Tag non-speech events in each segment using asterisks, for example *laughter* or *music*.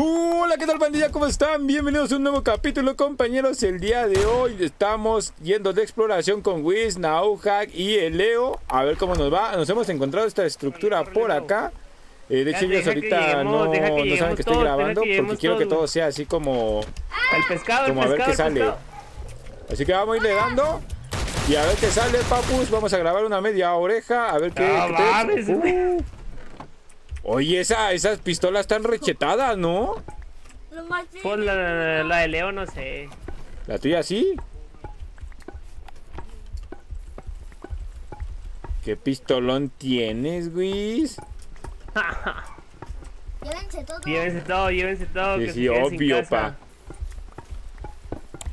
Hola, ¿qué tal pandilla? ¿Cómo están? Bienvenidos a un nuevo capítulo, compañeros. El día de hoy estamos yendo de exploración con Wiz, Nauhag y el Leo. A ver cómo nos va. Nos hemos encontrado esta estructura por acá. Eh, de hecho, ellos ahorita no, no saben que estoy grabando porque quiero que todo sea así como... El pescado, Como a el ver pescado, qué sale. pescado. Así que vamos a irle dando. Y a ver qué sale, papus. Vamos a grabar una media oreja. A ver qué... No qué. Oye, esa, esas pistolas están rechetadas, ¿no? Lo más Pues la, la de Leo, no sé. ¿La tuya sí? ¿Qué pistolón tienes, Luis? *laughs* Llévense todo. Llévense todo, llévense todo. Sí, que sí, obvio, pa.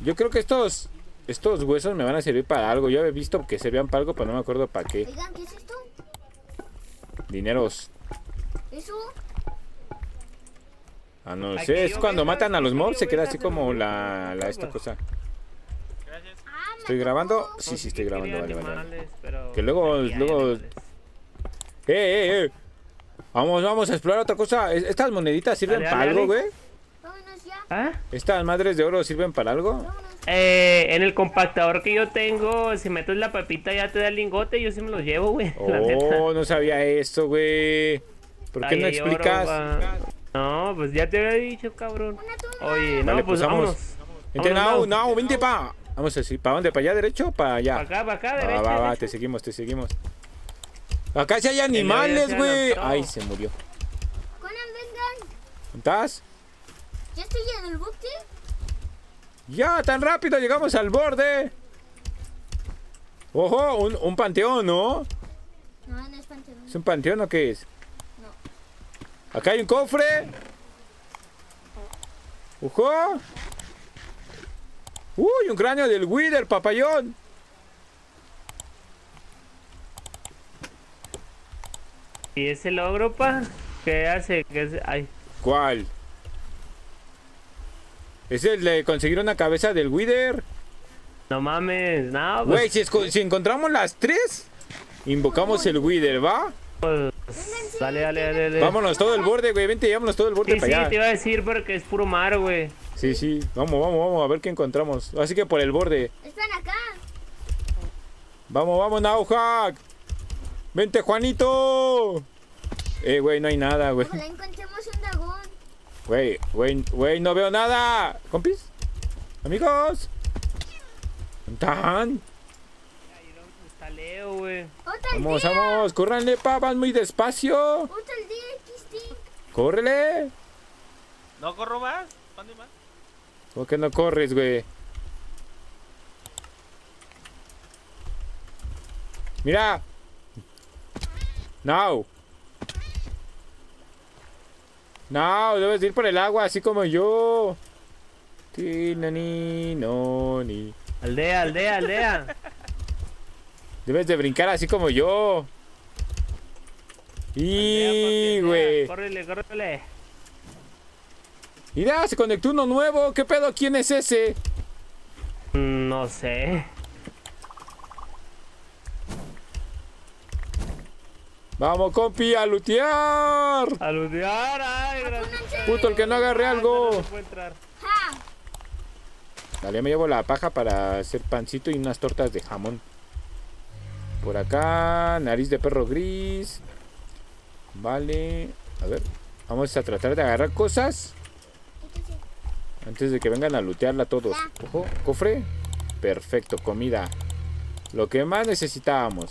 Yo creo que estos estos huesos me van a servir para algo. Yo había visto que servían para algo, pero no me acuerdo para qué. Oigan, ¿qué es esto? Dineros. ¿Eso? Ah, no sé. Es cuando matan a los mobs, se queda así como la, la esta cosa. Ah, ¿Estoy tocó. grabando? Sí, sí, que estoy grabando. Vale, vale. Que luego- luego-. ¡Eh, eh, eh! Vamos, vamos a explorar otra cosa. Es- ¿Estas moneditas sirven Dale, para dale, algo, güey? ¿Ah? ¿Estas madres de oro sirven para algo? Eh, en el compactador que yo tengo, si metes la papita ya te da el lingote, yo sí me los llevo, güey. *laughs* la neta. Oh, no sabía eso, güey. ¿Por qué no oro, explicas? va. no, pues ya te había dicho, cabrón. Oye, no, Vale, pues pues vámonos. Vente, no, no, vente pa. Vamos así, ¿para dónde? ¿Para allá derecho o para allá? Pa' acá, pa' acá, Va, derecha, va, va, derecha. te seguimos, te seguimos. Acá sí hay animales, güey. Ay, se murió. Conan, vengan. ¿Estás? Ya estoy en el buque. Ya, tan rápido llegamos al borde. Ojo, un, un panteón, ¿no? No, no es panteón. ¿Es un panteón o qué es? Acá hay un cofre. Ojo. Uy, un cráneo del Wither, papayón. ¿Y ese logro, pa? ¿Qué hace? ¿Qué hace? Ay, ¿Cuál? Es el de conseguir una cabeza del Wither. no mames, no, Güey, pues, si, si encontramos las tres, invocamos el Wither, ¿va? pues, dale, dale, dale, dale. Vámonos todo el borde, güey. Vente, vámonos todo el borde Sí, sí, para te allá. iba a decir porque es puro mar, güey. Sí, sí. Vamos, vamos, vamos a ver qué encontramos. Así que por el borde. Están acá. Vamos, vamos, Nauhak. Vente, Juanito. Eh, güey, no hay nada, güey. Ojalá encontremos un dragón. Güey, güey, güey, no veo nada. ¿Compis? ¿Amigos? ¿Están? Güey. Vamos, vamos, córranle, pa, van muy despacio. Otra. Córrele. ¿No corro más? ¿Dónde más? ¿Por qué no corres, güey? Mira. Now. No, debes de ir por el agua, así como yo. Ti, na, ni, no, ni. Aldea, aldea, aldea. Debes de brincar así como yo. Y, güey. Córrele, córrele. Mira, se conectó uno nuevo. ¿Qué pedo? ¿Quién es ese? No sé. Vamos, compi, a lutear. A lutear, ay, gracias. Puto, el que no agarre algo. No entrar. Ja. Dale, me llevo la paja para hacer pancito y unas tortas de jamón. Por acá, nariz de perro gris. Vale. A ver, vamos a tratar de agarrar cosas antes de que vengan a lootearla todos. Ojo, cofre. Perfecto, comida. Lo que más necesitábamos.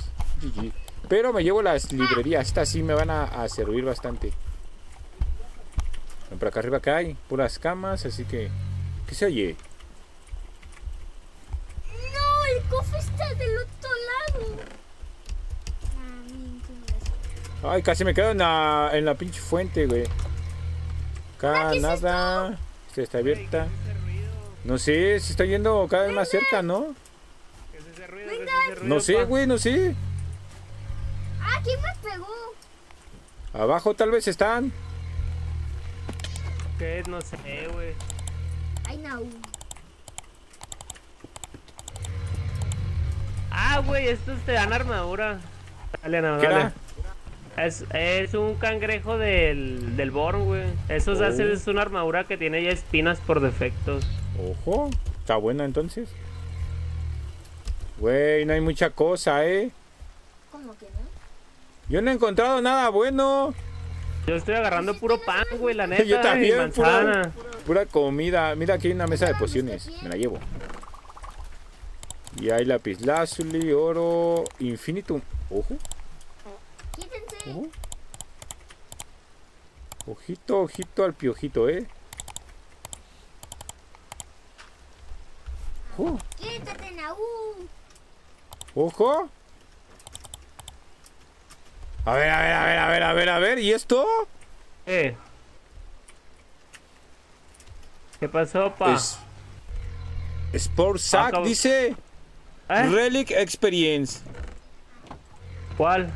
Pero me llevo las librerías. Estas sí me van a, a servir bastante. Por acá arriba acá hay puras camas, así que... ¿Qué se oye? No, el cofre está del otro lado. Ah, miren cómo es. Ay, casi me quedo en la, en la pinche fuente, güey. Acá ¿qué es nada. Esta está abierta. ¿Qué es? No sé, se está yendo cada vez más cerca, ¿no? ¿Qué es ese ruido? ¿Qué es ese ruido, No sé, güey, no sé. Ah, ¿quién me pegó? Abajo tal vez están. ¿Qué es? No sé, güey. Ay, no. Ah, güey, estos te dan armadura. Dale, no, ¿Qué dale. era? Es, es un cangrejo del, del Born, güey. Eso Oh. hace es una armadura que tiene ya espinas por defectos. Ojo, está buena entonces. Güey, no hay mucha cosa, ¿eh? ¿Cómo que no? Yo no he encontrado nada bueno. Yo estoy agarrando puro pan, güey, la *laughs* neta. Yo y también, pura, manzana. pura comida. Mira, aquí hay una mesa de pociones. Me la llevo. Y hay lapislázuli, oro, infinitum. Ojo, Ojito, ojito al piojito, ¿eh? Ojo, Quítate, ojo. A ver, a ver, a ver, a ver, a ver, a ver. ¿Y esto? Eh. ¿Qué pasó, pa? Es... Sport Sack, dice. ¿Eh? Relic Experience. ¿Cuál?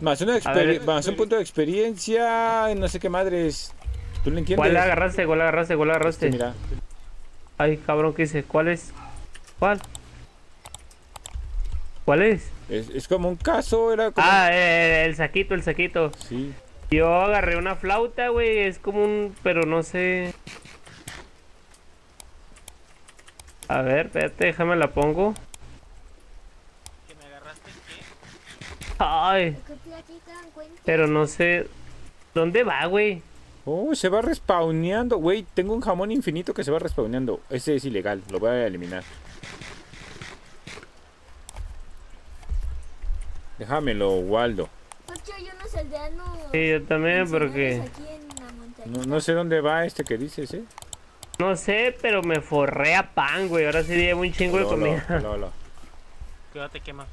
Más, una ver. más un punto de experiencia. No sé qué madres. ¿Tú le entiendes? ¿Cuál agarraste? ¿Cuál agarraste? ¿Cuál agarraste? Este, mira. Ay, cabrón, ¿qué hice? ¿Cuál es? ¿Cuál? ¿Cuál es? Es, es como un caso, era como. Ah, eh, el saquito, el saquito. Sí. Yo agarré una flauta, güey. Es como un. Pero no sé. A ver, espérate, déjame la pongo. ¿Que me agarraste qué? Ay, pero no sé. ¿Dónde va, güey? Oh, se va respawneando. Güey, tengo un jamón infinito que se va respawneando. Ese es ilegal, lo voy a eliminar. Déjamelo, Waldo. Ocho y unos aldeanos. Sí, yo también, porque. No, no sé dónde va este que dices, ¿eh? No sé, pero me forré a pan, güey. Ahora sí llevo un chingo de Hola, hola, comida. hola, hola. Cuidado, te quema.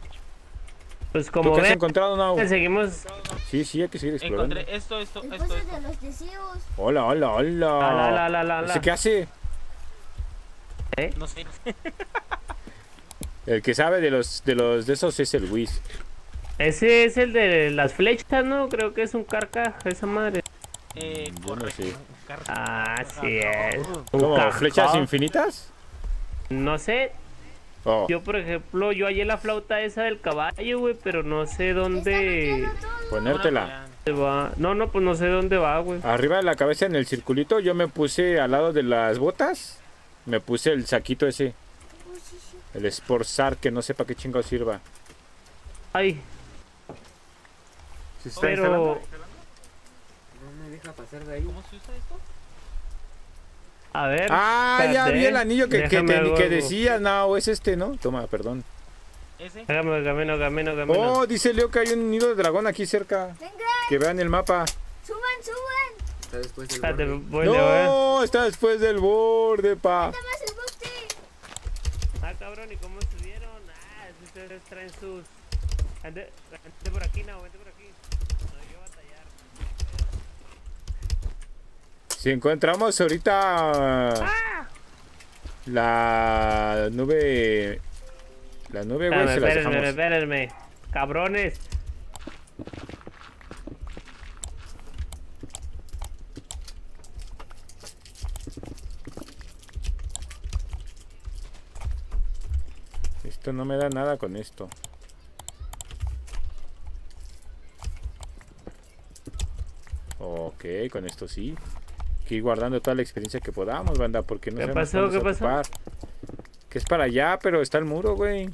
Pues ¿Tú como qué has encontrado, Nau? seguimos. Sí, sí, hay que seguir explorando. Encontré esto, esto, El esto, de los deseos. Hola, hola, hola. La, la, la, la, la, la. ¿Ese qué hace? ¿Eh? No sé. *laughs* El que sabe de los de los de esos es el Whis. Ese es el de las flechas, ¿no? Creo que es un carca, esa madre. Eh, Yo no sé. Ah, sí es. ¿Cómo? ¿Flechas infinitas? No sé. Oh. Yo, por ejemplo, yo hallé la flauta esa del caballo, güey, pero no sé dónde. Ponértela. va. No, no, pues no sé dónde va, güey. Arriba de la cabeza en el circulito yo me puse al lado de las botas. Me puse el saquito ese. El Sportsar que no sé para qué chingo sirva. Ay, ¿Sí está pero. instalando? No me deja pasar de ahí. ¿Cómo se usa esto? A ver. Ah, ya espérate, vi el anillo que, que, te- que decías. No, es este, ¿no? Toma, perdón. ¿Ese? Hágame, camino, camino, camino. Oh, dice Leo que hay un nido de dragón aquí cerca. Vengan, Que vean el mapa. suban, suban. Está después del borde. voy, No, está después del borde, pa. Nada más el bote. Ah, cabrón, ¿y cómo estuvieron? Ah, ustedes traen sus. Vente, vente por aquí, no, vente por aquí. No, yo voy a tallar. Si encontramos ahorita la nube. La nube, güey, se la dejamos. espérenme. Cabrones. Esto no me da nada con esto. Ok, con esto sí. Ir guardando toda la experiencia que podamos, banda, porque no ¿Qué pasó? ¿Qué pasó? ocupar. Que es para allá, pero está el muro, güey.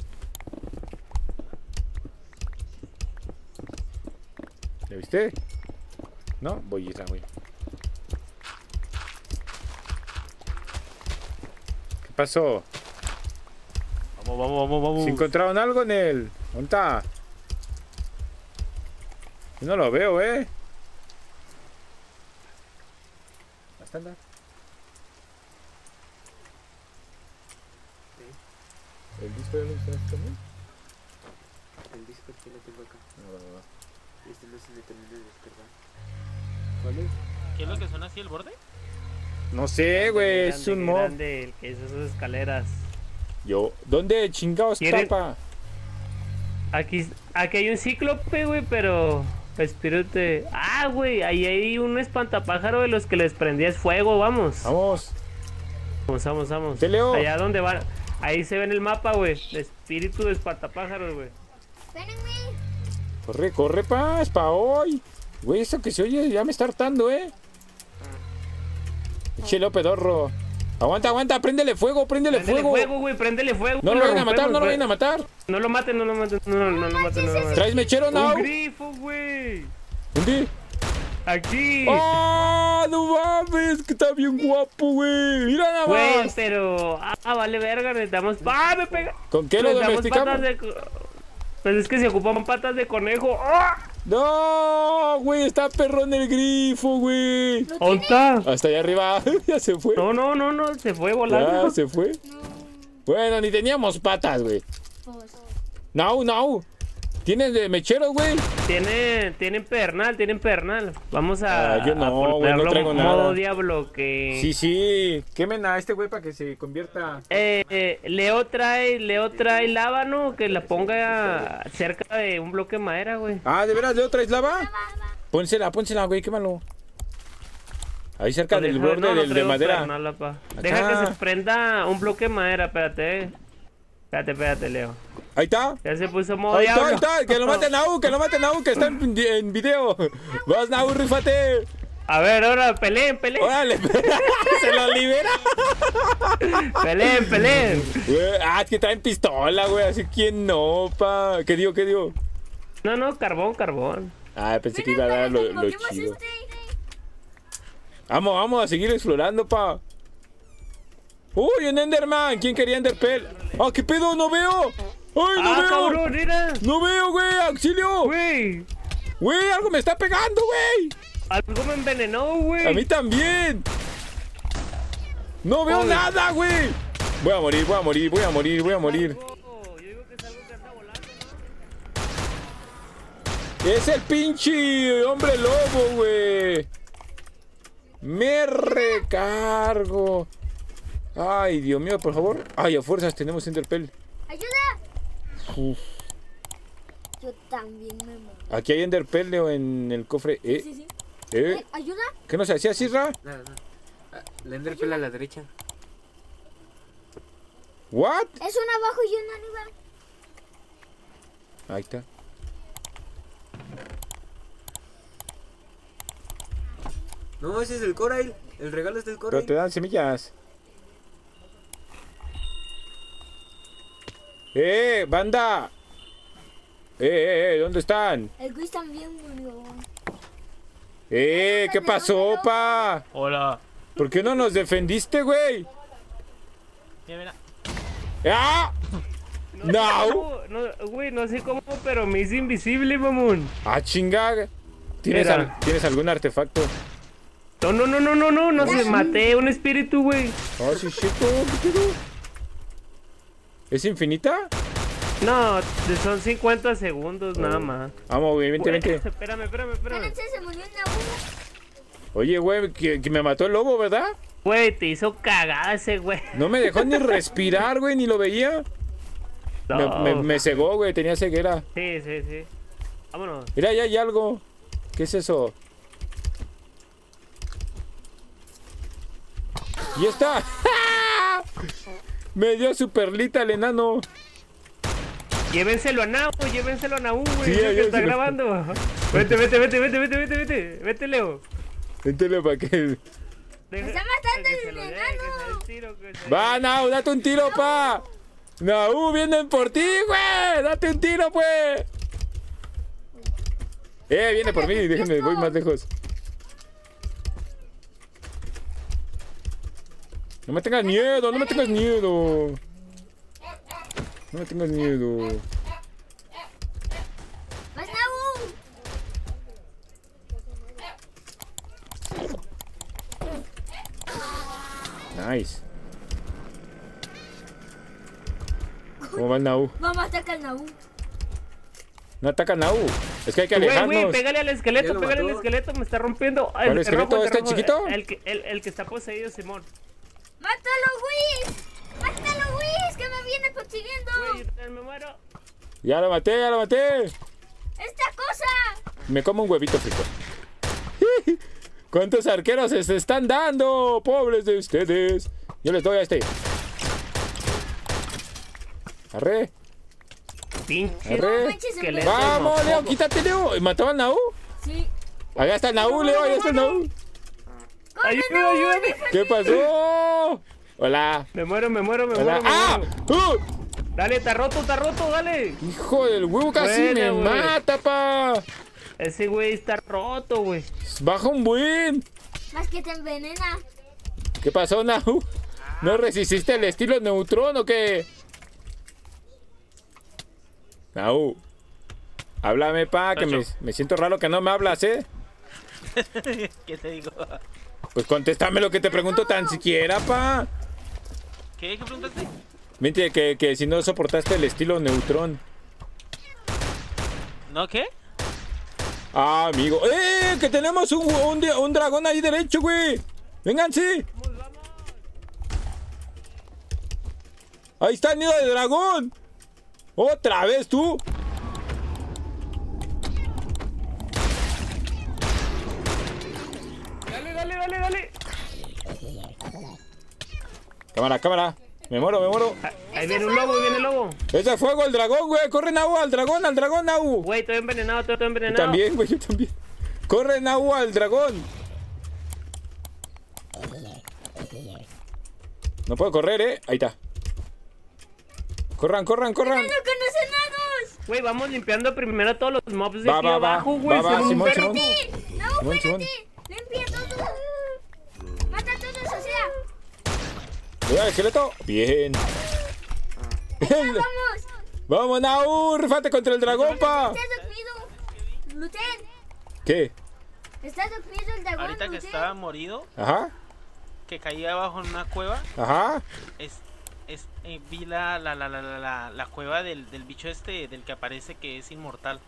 ¿Ya viste? No, voy a güey. ¿Qué pasó? Vamos, vamos, vamos, vamos. ¿Se encontraron algo en él? ¿Dónde está? Yo no lo veo, ¿eh? Hasta anda. ¿El disco ya lo instalaste también? El disco aquí lo tengo acá. No, no, no. Este no se me termina de descargar. ¿Cuál es? ¿Qué es lo que suena así el borde? No sé, güey, es un mob. grande, el que hizo sus escaleras. Yo, ¿dónde chingados ¿Quieren- tapa? Aquí, aquí hay un cíclope, güey, pero. Espírate. Ah, güey, ahí hay un espantapájaro de los que les prendías fuego, vamos. Vamos. Vamos, vamos, vamos. Leo. Allá donde van. Ahí se ve en el mapa, güey. Espíritu de espantapájaros, güey. Espérenme. Corre, corre, pa, es pa' hoy. Güey, eso que se oye ya me está hartando, ¿eh? Chelo pedorro. Aguanta, aguanta, préndele fuego, préndele, Préndele fuego. fuego, güey, préndele fuego. No lo vayan a matar, no lo vayan a matar. güey. No lo maten, no lo maten, no, no, no lo maten, no. ¿Traes mechero, no? Un grifo, güey. ¿Dónde? Aquí. ¡Ah! No mames, que está bien guapo, güey. Mira nada Güey, más. pero. Ah, vale, verga, necesitamos. ¡Ah, me pega! ¿Con qué lo domesticamos? de. Pues es que se ocupan patas de conejo. ¡Ah! No, güey, está perrón el grifo, güey. ¿Dónde está? Hasta allá arriba, *laughs* ya se fue. No, no, no, no, se fue volando. Ya se fue. Bueno, ni teníamos patas, güey. Pues, No, no. ¿Tienes de mechero, güey? Tienen, tienen pernal, tienen pernal. Vamos a, Ah, yo no, a güey, no ponerlo traigo modo nada. diablo que... Sí, sí. Quemen a este güey para que se convierta. Eh, eh, Leo trae, Leo trae lábano que la ponga cerca de un bloque de madera, güey. Ah, ¿de veras, Leo traes lava? Pónsela, pónsela, güey, quémalo. Ahí cerca del Deja- borde no, no del de madera. pernal. Deja que se prenda un bloque de madera, espérate. Eh. Espérate, espérate, Leo. Ahí está. Ya se puso modo Ahí está, diablo. ahí está. Que lo maten Nau, que lo maten Nau, que está en, en video. Vas, Nau, rífate. A ver, ahora, peleen, peleen. Órale. *laughs* se lo libera. Peleen, peleen. Güey, ah, es que traen pistola, güey. Así quién no, pa. ¿Qué dio, qué dio? No, no, carbón, carbón. Ah, pensé que iba a dar lo, lo chido. Vamos, vamos a seguir explorando, pa. Uy, un Enderman. ¿Quién quería Enderpell? Ah, ¿qué pedo? No veo. Ay, no ah, veo. cabrón, mira. No veo, güey. Auxilio. Güey, Güey, algo me está pegando, güey. algo me envenenó, güey. A mí también. No veo nada, güey. Voy a morir, voy a morir, voy a morir, voy a morir. Es el pinche hombre lobo, güey. Me recargo. Ay, Dios mío, por favor. Ay, a fuerzas tenemos Enderpell. ¡Ayuda! Uf. Yo también me muero. Aquí hay Enderpell, Leo, en el cofre. Sí, ¿Eh? sí. ¿Eh? Eh, ¿Ayuda? ¿Qué nos hacía Sirra? Nada, nada. Ah, la Enderpell a la derecha. ¿What? Es una abajo y una arriba. Ahí está. No, ese es el Corail. El regalo es del Pero Corail. te dan semillas. ¡Eh, banda! ¡Eh, eh, eh! ¿Dónde están? El Luis también murió. ¡Eh! ¿Qué pasó, pa? Hola. ¿Por qué no nos defendiste, güey? Mira, mira. ¡Ah! ¡No! No, no, güey, no sé cómo, pero me hice invisible, mamón. ¡Ah, chinga! ¿Tienes, al- ¿Tienes algún artefacto? No, no, no, no, no, no, no se maté un espíritu, güey. ¡Ah, sí, chico! ¿Qué? ¿Es infinita? No, son 50 segundos nada Oh. más. Vamos, güey, vente, vente. espérame, espérame, espérame. Espérense, se murió una. Oye, güey, que, que me mató el lobo, ¿verdad? Güey, te hizo cagada ese güey. No me dejó ni *laughs* respirar, güey, ni lo veía. Me, me cegó, güey, tenía ceguera. Sí, sí, sí. Vámonos. Mira, ya hay algo. ¿Qué es eso? ¡Y está! *laughs* Me dio su perlita el enano. Llévenselo a Nau, llévenselo a Nau, güey. Sí, que yo está sí. grabando. Vete, vete, vete, vete, vete, vete, vete. Vete, Leo. Véntele para que. Deja- está matando el enano. Va, Nau, date un tiro, pa. Nau, vienen por ti, güey. Date un tiro, pues. Eh, viene por mí, déjenme, voy más lejos. No me tengas miedo, no me tengas miedo. No me tengas miedo. ¡Más Naú! Nice. ¿Cómo va el Nau? Vamos a atacar al Naú. No ataca a Nau. Es que hay que Güey, güey, alejarnos. pégale al esqueleto, pégale al esqueleto, me está rompiendo. ¿Cuál El- el esqueleto? ¿Este rojo, chiquito? El, que- el, el que está poseído, Simón. ¡Mátalo, Luis! ¡Mátalo, Luis! ¡Que me viene persiguiendo! Güey, también me muero. Ya lo maté, ya lo maté. ¡Esta cosa! Me como un huevito frito. *laughs* ¿Cuántos arqueros se se están dando? Pobres de ustedes. Yo les doy a este. Arre. Pinche Arre. Vamos, Leo, quítate, Leo. ¿Mató al Naú? Sí. Allá está el Naú, Leo, allá está el Naú. Ayúdame, ayúdame. ¿Qué pasó? Hola. Me muero, me muero, me Hola. muero. me ¡Ah! muero. ¡Uh! Dale, está roto, está roto, dale. Hijo del huevo, casi Buena, me mata, pa. Ese güey está roto, güey. Baja un buen. Más que te envenena. ¿Qué pasó, Nahu? ¿No resististe el estilo neutrón o qué? Nahu. Háblame, pa, que me, me siento raro que no me hablas, ¿eh? *laughs* ¿Qué te digo? Pues contéstame lo que te pregunto tan siquiera, pa. ¿Qué? ¿Qué preguntaste? Mente que, que si no soportaste el estilo neutrón. ¿No qué? Ah, amigo. ¡Eh! Que tenemos un, un dragón ahí derecho, güey. Vénganse. Ahí está el nido de dragón. Otra vez tú. Dale, dale, dale, dale. Cámara, cámara. Me muero, me muero. Ah, Ahí viene un lobo, ahí viene el lobo. Ese fuego, el dragón, güey. Corre, Nahu, al dragón, al dragón, Nahu. Güey, estoy envenenado, estoy Yo envenenado. también, güey, yo también. Corre, Nahu, al dragón. No puedo correr, eh. Ahí está. Corran, corran, corran. ¡No conocen Güey, vamos limpiando primero todos los mobs de Va, aquí va, abajo, güey. Va, va, Simón. Simón. No, Simón, espérate. Limpia todo. Cuidado, esqueleto. Bien. *laughs* Vamos. Vamos, Nahu, rifate contra el dragón, pa. ¿Estás dormido? Luten. ¿Qué? ¿Estás dormido el dragón? Ahorita que estaba morido, Ajá, que caía abajo en una cueva, ajá. es, es, eh, vi la, la, la, la, la, la, cueva del, del bicho este, del que aparece que es inmortal.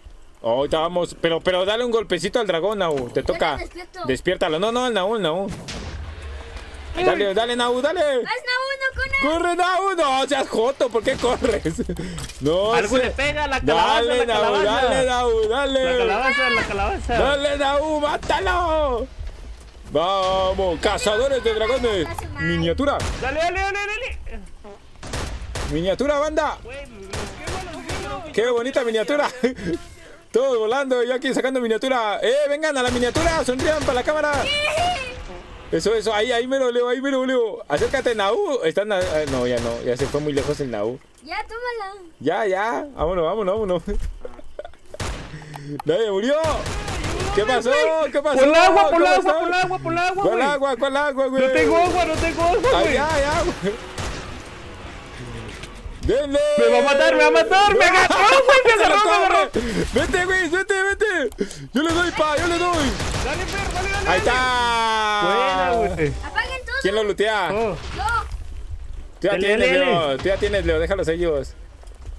Ahorita vamos. Pero, pero dale un golpecito al dragón, Nahu. Te toca. Despiértalo. No, no, al Nahu. Dale, dale, Nahu, dale. ¡Haz con! Corre, Nahu. No, seas joto. ¿Por qué corres? No Algo sé. le pega a la calabaza, Dale, la Nahu, calabaza. dale, Nahu, La dale. calabaza, la calabaza. Dale, Nahu, mátalo. Vamos, cazadores de dragones. Miniatura, Dale, dale, dale, dale. miniatura, banda. Qué bonita miniatura. Todos volando, yo aquí sacando miniatura. ¡Eh, vengan a la miniatura! ¡Sonrían para la cámara! Eso, eso, ahí, ahí me lo leo, ahí me lo leo. Acércate, Naú. Están, ah, no, ya no, ya se fue muy lejos el Naú. Ya, tómala. Ya, ya, vámonos, vámonos, vámonos. *laughs* Nadie murió. ¿Qué pasó? ¿Qué pasó? Por el agua, por el ¿Cómo agua, por el agua, por el agua, ¿Cuál güey. agua? ¿Cuál agua, güey? No tengo agua, no tengo agua, Ay, güey. ya, ya, güey. ¡Denle! Me va a matar, me va a matar, me agarró, *laughs* güey, me agarró, me agarró. Vete, güey, vete, vete. Yo le doy, pa, yo le doy. Dale, perro, dale, dale. Ahí está. Buena, güey. Apaguen todo. ¿Quién lo lutea? Oh, No. Tú ya tienes, Leo. Tú ya tienes, Leo. Déjalos ellos.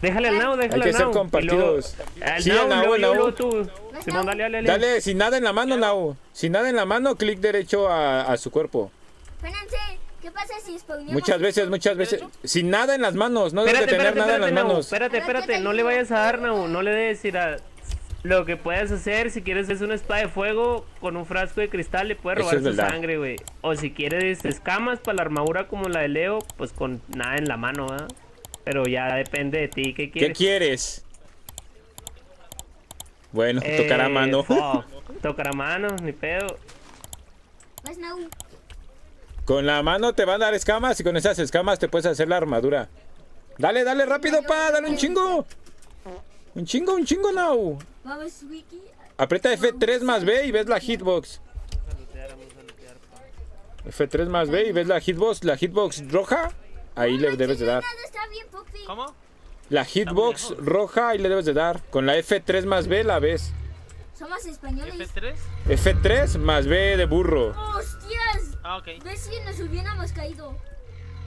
déjale al nao, déjale Hay que al ser nao. compartidos. Y luego- Al Sí, nao, al nao, nao. dale, sin nada en la mano, Nau. Sin nada en la mano, clic derecho a, a su cuerpo. Espérense. ¿Qué pasa si spawnamos? Muchas veces, muchas veces. Sin nada en las manos. No debes de Espérate, tener espérate, nada en las espérate, manos. Espérate, espérate, no le vayas a dar, Nau. No le debes ir a... Lo que puedes hacer, si quieres, es una espada de fuego con un frasco de cristal, le puedes robar es su verdad. sangre, güey. O si quieres escamas para la armadura como la de Leo, pues con nada en la mano, ¿ah? Pero ya depende de ti, ¿qué ¿Qué quieres? quieres? Bueno, Eh, tocará mano. fuck. *laughs* Tocará mano, ni pedo. Vas, no. Con la mano te van a dar escamas y con esas escamas te puedes hacer la armadura. Dale, dale rápido, pa, dale un chingo. Un chingo, un chingo, Wiki. Aprieta F3 más B y ves la hitbox. F3 más B y ves la hitbox, la hitbox roja. Ahí le debes de dar. ¿Cómo? La hitbox roja ahí le debes de dar. Con la F3 más B la ves. Somos españoles. ¿F3? F3 más B de burro. ¡Hostias! Ah, ok. ¿Ves si nos hubiéramos caído?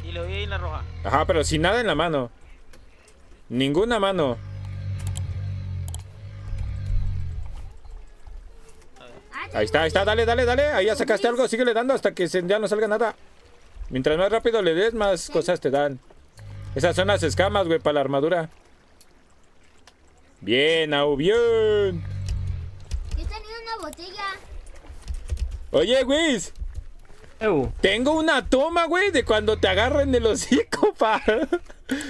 Y le doy ahí la roja. Ajá, pero sin nada en la mano. Ninguna mano. Ah, Ahí está, ahí está, dale, dale, dale. Ahí ya sacaste algo, síguele dando hasta que ya no salga nada. Mientras más rápido le des, más cosas te dan. Esas son las escamas, güey, para la armadura. Bien, Au, bien. Yo tenía una botella. Oye, güey, Tengo una toma, güey, de cuando te agarren el hocico, *laughs* pa.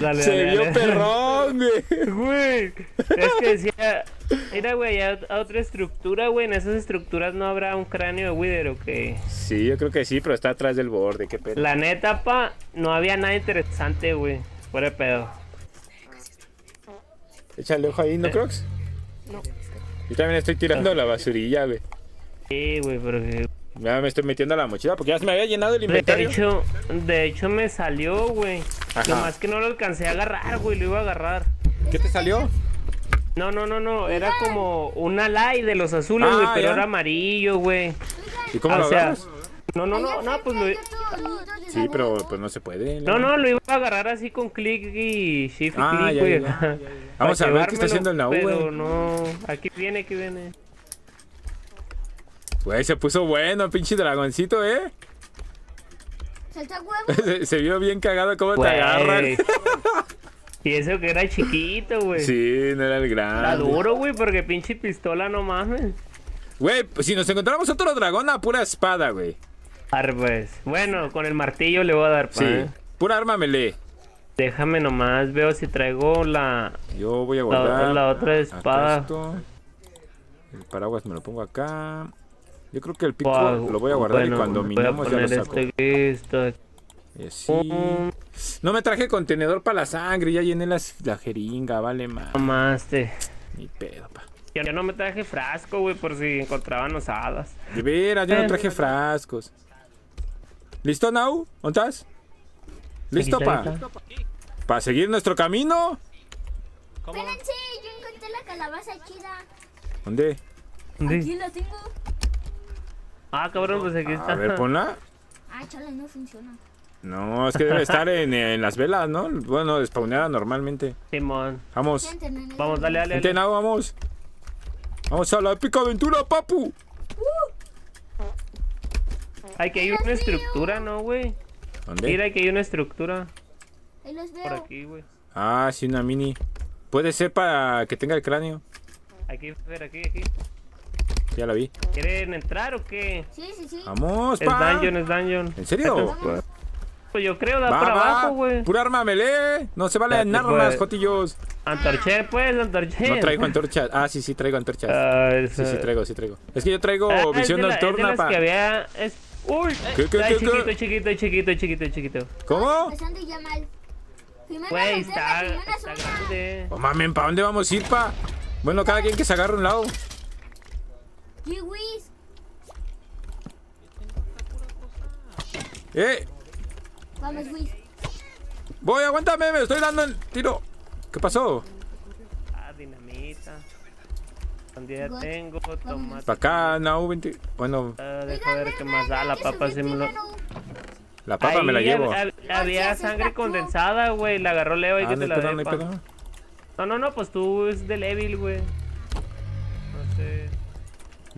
Dale, Se dale, vio dale. perrón, güey. Güey, es que decía, *laughs* mira, güey, hay ot- otra estructura, güey, en esas estructuras no habrá un cráneo de Wither o qué. Sí, yo creo que sí, pero está atrás del borde, qué pena. La neta, pa, no había nada interesante, güey, fuera de pedo. Échale ojo ahí, ¿no, Crocs? No. Yo también estoy tirando la basurilla, güey. Sí, güey, pero que... Ya me estoy metiendo a la mochila porque ya se me había llenado el De inventario. hecho, de hecho me salió, güey. Ajá. Nomás que no lo alcancé a agarrar, güey, lo iba a agarrar. ¿Qué te salió? No, no, no, no, era como una light de los azules, güey, Ah, pero ya. era amarillo, güey. ¿Y cómo O lo sea, agarras? No, no, no, no, pues lo... Sí, pero pues no se puede. No, no, lo iba a agarrar así con clic y shift y Ah, clic, ya, güey. ya, acá. *laughs* Vamos a ver qué está haciendo el Pero güey. no, aquí viene, aquí viene. Güey, se puso bueno, pinche dragoncito, ¿eh? Salta *laughs* huevo. Se, se vio bien cagado cómo te agarran. *laughs* Y eso que era chiquito, güey. Sí, no era el grande. duro, güey, porque pinche pistola no mames. Güey, pues si nos encontramos otro dragón a pura espada, güey. Arre, pues. Bueno, con el martillo le voy a dar, pa. Sí, pura arma melee. Déjame nomás, veo si traigo la, Yo voy a la, guardar. la otra acá espada. esto. El paraguas me lo pongo acá. Yo creo que el pico lo voy a guardar bueno, y cuando minamos ya lo saco. este así. Mm, No me traje contenedor para la sangre, ya llené las, la jeringa, vale más. Te... Ni pedo, pa. Yo no me traje frasco, güey, por si encontraban osadas. De veras, yo no traje frascos. ¿Listo, Nau? ¿Dónde estás? ¿Listo, pa? ¿Para seguir nuestro camino? ¿Cómo? Espérense, yo encontré la calabaza chida. ¿Dónde? Aquí la tengo. Ah, cabrón, pues aquí está. A ver, ponla. Ah, chala, no funciona. No, es que debe estar en, en las velas, ¿no? Bueno, spawneada normalmente. Simón. Vamos. Vamos, dale, dale. Dale. Vamos. Vamos a la épica aventura, papu. Ay, que hay una estructura, ¿no, güey? ¿Dónde? Mira que hay una estructura Ahí los por veo. aquí, güey. Ah, sí, una mini. Puede ser para que tenga el cráneo. Aquí, Fer, aquí, aquí. Ya la vi. ¿Quieren entrar o qué? Sí, sí, sí. Vamos, Es pa. dungeon, es dungeon. ¿En serio? Pues yo creo, da Va, por va. abajo, güey. Pura arma melee. No se vale en armas, pues. jotillos. Antorché, pues, antorché. No traigo antorchas. Ah, sí, sí traigo antorchas. Ah, Sí, esa- sí traigo, sí traigo. Es que yo traigo Ah, es visión es nocturna, las pa. que había... Es... Uy, ¿Qué, qué, chiquito, qué? chiquito, chiquito, chiquito, chiquito, mal. Primero Güey, está, está grande. Oh, mamen, ¿para dónde vamos a ir, pa? Bueno, cada quien que se agarre un lado. Kiwis. ¡Eh! Vamos, Wiz. Voy, aguántame, me estoy dando el tiro. ¿Qué pasó? Ah, dinamita. Sandía tengo, tomate. Pa' acá, no, 20. Bueno, Ah, deja ver qué más da la papa. Sí me lo... la papa me la llevo. hab- hab- había sangre condensada, güey. La agarró Leo y Ah, que te la dé. No, no, no, pues tú es del Evil, güey. No sé.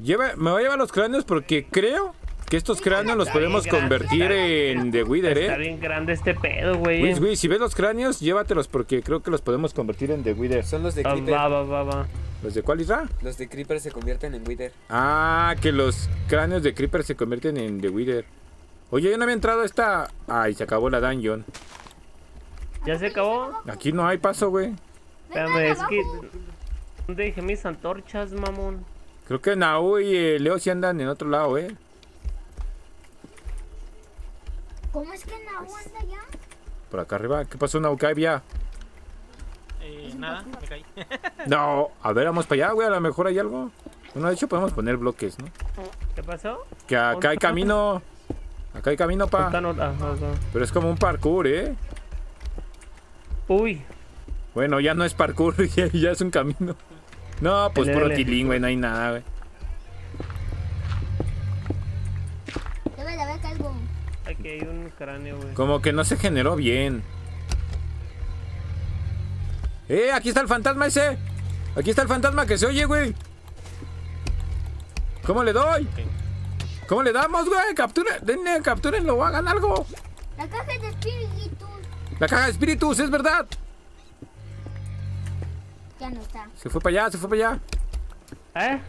Lleva, me voy a llevar los cráneos porque creo que estos cráneos los Está podemos grande. convertir en The Wither, Está ¿eh? bien grande este pedo, güey. Wiz, Wiz, si ves los cráneos, llévatelos porque creo que los podemos convertir en The Wither. Son los de Ah, Creeper. va, va, va. ¿Los de cuál Isra? Los de Creeper se convierten en Wither. Ah, que los cráneos de Creeper se convierten en The Wither. Oye, yo no había entrado a esta... Ay, se acabó la dungeon. ¿Ya se acabó? Aquí no hay paso, güey. Espérame, es que... ¿Dónde dejé mis antorchas, mamón? Creo que Nau y eh, Leo sí andan en otro lado, ¿eh? ¿Cómo es que Nau anda ya? Por acá arriba. ¿Qué pasó, Nau? ¿Qué había? Eh, nada, me caí. *laughs* No, a ver, vamos para allá, güey. A lo mejor hay algo. Bueno, de hecho podemos poner bloques, ¿no? ¿Qué pasó? Que acá hay camino. Acá hay camino, pa. Pero es como un parkour, ¿eh? Uy, Bueno, ya no es parkour, *laughs* ya, ya es un camino. No, pues puro tilín, güey, no hay nada, güey. Debe de haber algo. aquí hay un cráneo, güey. Como que no se generó bien. ¡Eh! Aquí está el fantasma ese. Aquí está el fantasma que se oye, güey. ¿Cómo le doy? ¿Cómo le damos, güey? Captura, denle, captúrenlo o hagan algo. La caja de espíritus. La caja de espíritus, es verdad. Ya no está. Se fue para allá, se fue para allá. ¿Eh?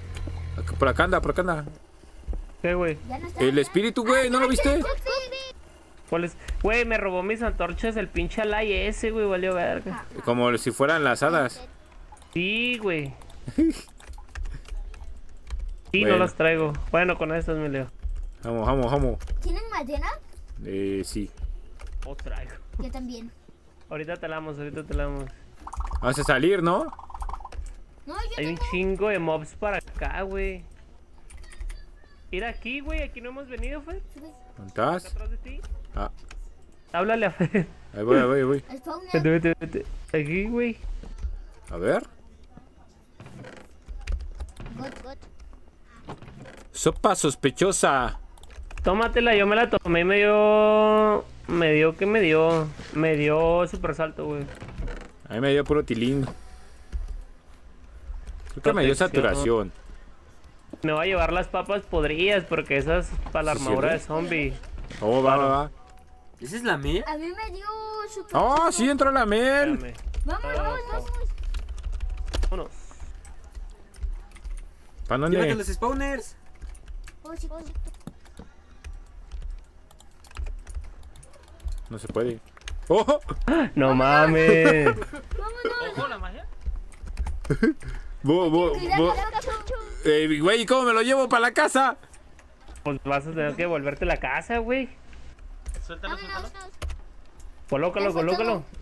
Por acá anda, por acá anda. ¿Qué, güey? Ya no está. El espíritu, güey, ¿no lo viste? ¿Cuál es? Güey, me robó mis antorchas el pinche Alay ese, güey, valió verga. Como si fueran las hadas. Sí, güey. *laughs* Sí, Bueno. no las traigo. Bueno, con estas me leo. Vamos, vamos, vamos. ¿Tienen madera? Eh, sí. O traigo. Yo también. Ahorita te la damos, ahorita te la damos. Vamos a salir, ¿no? No, yo Hay un chingo de mobs para acá, güey. Mira aquí, güey, aquí no hemos venido, Fer. ¿Dónde estás? Atrás de ti. Ah, Háblale a Fer. ahí voy, ahí voy, ahí voy. Vete, vete, vete. Aquí, güey. A ver. Sopa sospechosa. Tómatela, yo me la tomé y me dio. Me dio, ¿qué me dio? Me dio super salto, güey. A mí me dio puro tilín. Creo que me dio saturación. Me voy a llevar las papas podridas porque esas para la ¿Sí armadura de zombie. Oh, va, va, va. ¿Esa es la mía? A mí me dio super. Oh, sí, entró la mel. Espérame. Vamos, vamos, vamos. Vámonos. ¿Para Llévate dónde? los spawners. No se puede. ¡Oh! *laughs* No mames. Ojo, la magia. Bo- bo- Cuidado, bo- cuidado. Eh, güey, ¿cómo me lo llevo para la casa? Pues vas a tener que volverte a la casa, güey. Suéltalo, suéltalo. Vámonos. Colócalo, colócalo. *laughs*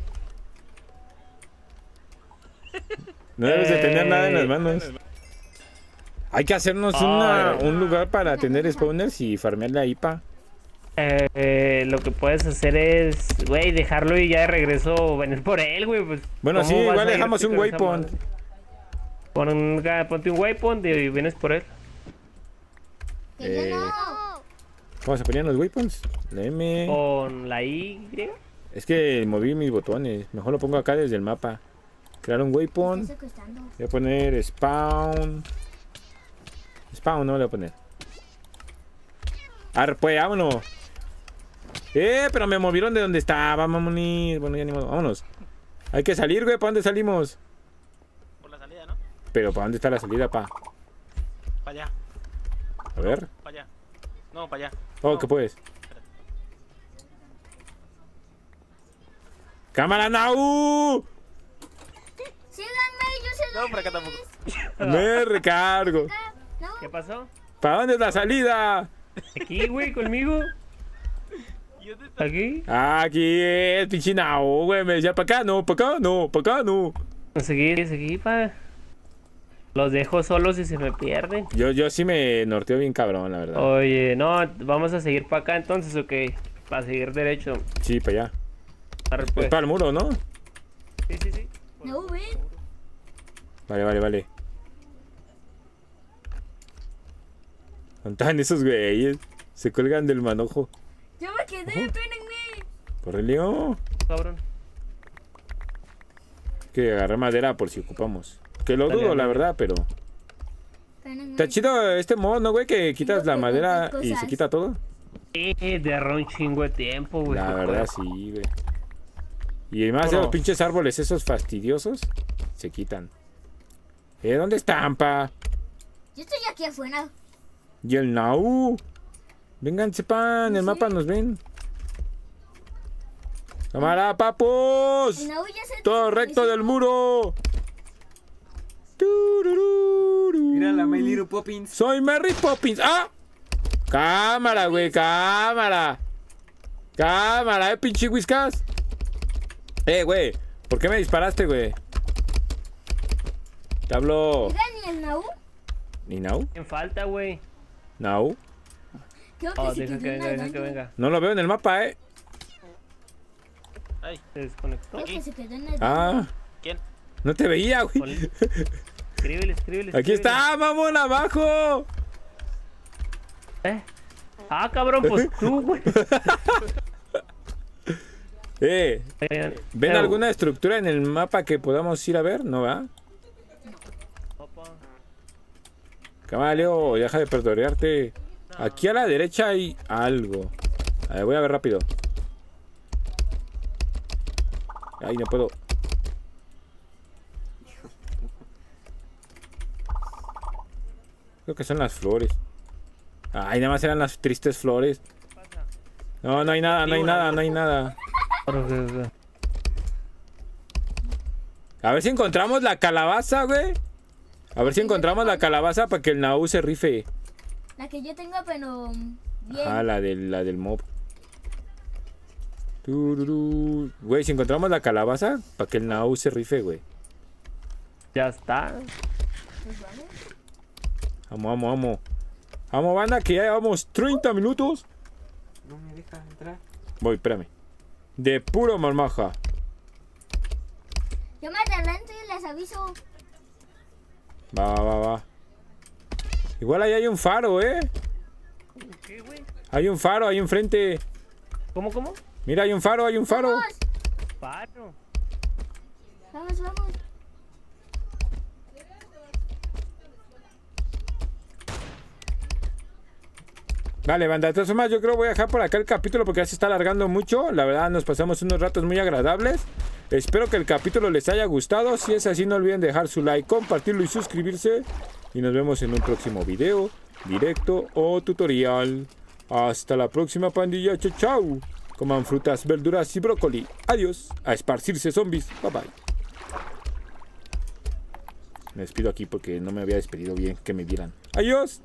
No debes de tener nada en las Eh. manos. Hay que hacernos una- un lugar para tener spawners y farmear la IPA. Eh, eh, lo que puedes hacer es, güey, dejarlo y ya de regreso venir por él, güey. Pues, Bueno, ¿cómo sí, igual dejamos un waypoint. Pon un, ponte un waypoint y vienes por él. Eh. ¿Cómo se ponían los waypoints? La M. Con la Y. Es que moví mis botones. Mejor lo pongo acá desde el mapa. Crear un waypoint. Voy a poner spawn. Spawn, no le voy a poner. Arre, pues, vámonos. Eh, pero me movieron de donde estaba, mamonis. Bueno, ya ni modo. Vámonos. Hay que salir, güey. ¿Para dónde salimos? Por la salida, ¿no? Pero ¿para dónde está la salida, pa? Para allá, A ver. para allá. No, para allá. Oh, No, ¿qué puedes? ¡Cámara, Nau! Síganme, yo sé No, por acá tampoco. Me recargo. No, ¿Qué pasó? ¿Para dónde es la salida? Aquí, güey, conmigo. Aquí. Aquí es, pinche Nau, güey. Me decía, para acá no, para acá no, para acá no. Seguir, seguir, pa. Los dejo solos y se me pierden. Yo, yo sí me norteo bien cabrón, la verdad. Oye, no, vamos a seguir para acá entonces, ¿o qué? Para seguir derecho. Sí, para allá. Arre, Es pues. para el muro, ¿no? Sí, sí, sí. no, ven. Vale, vale, vale. ¿Dónde están esos güeyes? Se cuelgan del manojo. Yo me quedé, espérenme. Corre, Leo. Cabrón. Que agarrar madera por si ocupamos. Que lo dudo, la verdad, pero... Está chido este mod, ¿no, güey? Que quitas la madera y se quita todo. Sí, de agarró un chingo de tiempo, güey. La verdad, sí, güey. Y además de los pinches árboles esos fastidiosos, se quitan. ¿Eh? ¿Dónde están, pa? Yo estoy aquí afuera. Y el Nau. Vénganse, pa. En el mapa nos ven. Cámara, ya se Todo recto del muro. Turururu. Mira la My Little Poppins. Soy Mary Poppins. ¡Ah! Cámara, güey, cámara. Cámara, eh, pinche whiskas. Eh, güey, ¿por qué me disparaste, güey? Te hablo. Mira, ni el Nau. ¿Ni Nau? ¿Quién falta, güey? ¿Nau? Creo que Oh, se deja que en venga, deja que venga. No lo veo en el mapa, eh. Ay, Se desconectó. Creo que se quedó en la Ah, ¿quién? no te veía, güey. Escríbele, escríbele. Aquí está, mamón, abajo. ¿Eh? Ah, cabrón, pues tú, güey. *laughs* Eh, ¿ven alguna estructura en el mapa que podamos ir a ver? ¿No va? papá. Cámara, Leo, deja de perdorearte. Aquí a la derecha hay algo. A ver, voy a ver rápido. Ay, no puedo. Creo que son las flores. Ay, nada más eran las tristes flores. No, no hay nada, no hay nada, no hay nada. A ver si encontramos la calabaza, güey. A ver si encontramos la calabaza para que el Nau se rife. La que yo tengo, pero bien. Ah, la del, la del mob. Tururú. Güey, si encontramos la calabaza, para que el Nau se rife, güey. Ya está. Pues vamos. Vamos, vamos, vamos. Vamos, banda, que ya llevamos 30 minutos. No me deja entrar. Voy, espérame. De puro marmaja. Yo me adelanto y les aviso. Va, va, va. Igual ahí hay un faro, ¿eh? ¿Qué, güey? Hay un faro ahí enfrente. ¿Cómo, cómo? Mira, hay un faro, hay un faro. Vamos, Paro. vamos, vamos. Vale, banda, de todas formas yo creo que voy a dejar por acá el capítulo porque ya se está alargando mucho. La verdad nos pasamos unos ratos muy agradables. Espero que el capítulo les haya gustado. Si es así no olviden dejar su like, compartirlo y suscribirse. Y nos vemos en un próximo video, directo o tutorial. Hasta la próxima pandilla, chao chao. Coman frutas, verduras y brócoli. Adiós. A esparcirse zombies. Bye bye. Me despido aquí porque no me había despedido bien que me vieran. Adiós.